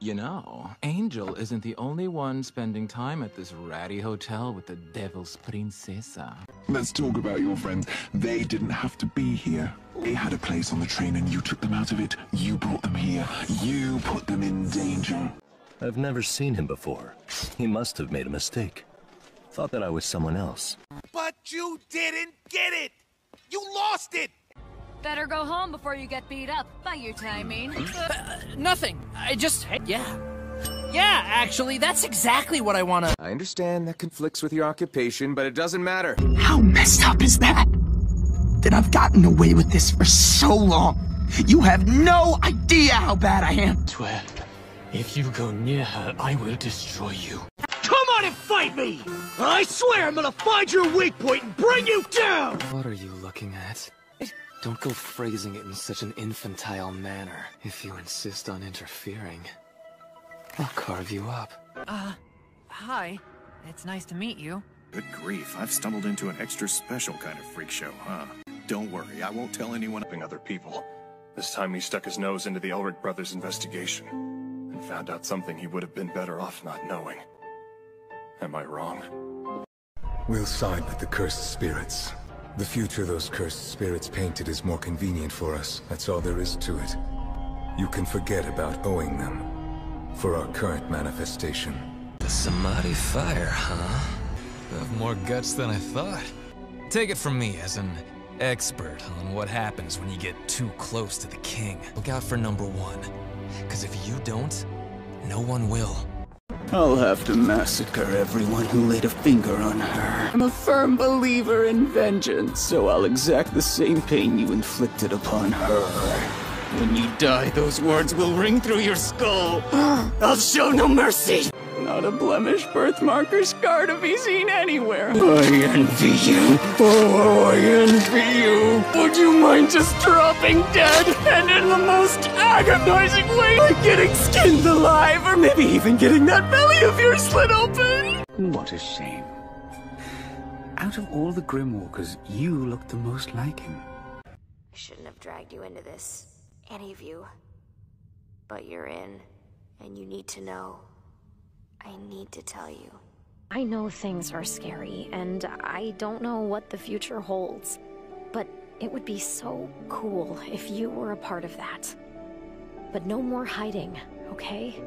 You know, Angel isn't the only one spending time at this ratty hotel with the Devil's Princesa. Let's talk about your friends. They didn't have to be here. They had a place on the train and you took them out of it. You brought them here. You put them in danger. I've never seen him before. He must have made a mistake. Thought that I was someone else. But you didn't get it! You lost it! Better go home before you get beat up by your timing. Uh, nothing. I just, yeah. Yeah, actually, that's exactly what I wanna- I understand that conflicts with your occupation, but it doesn't matter. How messed up is that? That I've gotten away with this for so long. You have no idea how bad I am. Swear, if you go near her, I will destroy you. Come on and fight me! I swear I'm gonna find your weak point and bring you down! What are you looking at? Don't go phrasing it in such an infantile manner. If you insist on interfering, I'll carve you up. Uh, hi. It's nice to meet you. Good grief, I've stumbled into an extra special kind of freak show, huh? Don't worry, I won't tell anyone other people. This time he stuck his nose into the Elric brothers' investigation and found out something he would have been better off not knowing. Am I wrong? We'll side with the cursed spirits. The future those cursed spirits painted is more convenient for us. That's all there is to it. You can forget about owing them. For our current manifestation. The Samadhi fire, huh? You have more guts than I thought. Take it from me as an expert on what happens when you get too close to the king. Look out for number one. Because if you don't, no one will. I'll have to massacre everyone who laid a finger on her. I'm a firm believer in vengeance, so I'll exact the same pain you inflicted upon her. When you die, those words will ring through your skull. I'll show no mercy! Not a blemish, birthmark, or scar to be seen anywhere. I envy you. Oh, I envy you. Would you mind just dropping dead and in the most agonizing way, like getting skinned alive, or maybe even getting that belly of yours slit open? What a shame. Out of all the Grimwalkers, you look the most like him. I shouldn't have dragged you into this. Any of you. But you're in, and you need to know. I need to tell you. I know things are scary, and I don't know what the future holds. But it would be so cool if you were a part of that. But no more hiding, okay?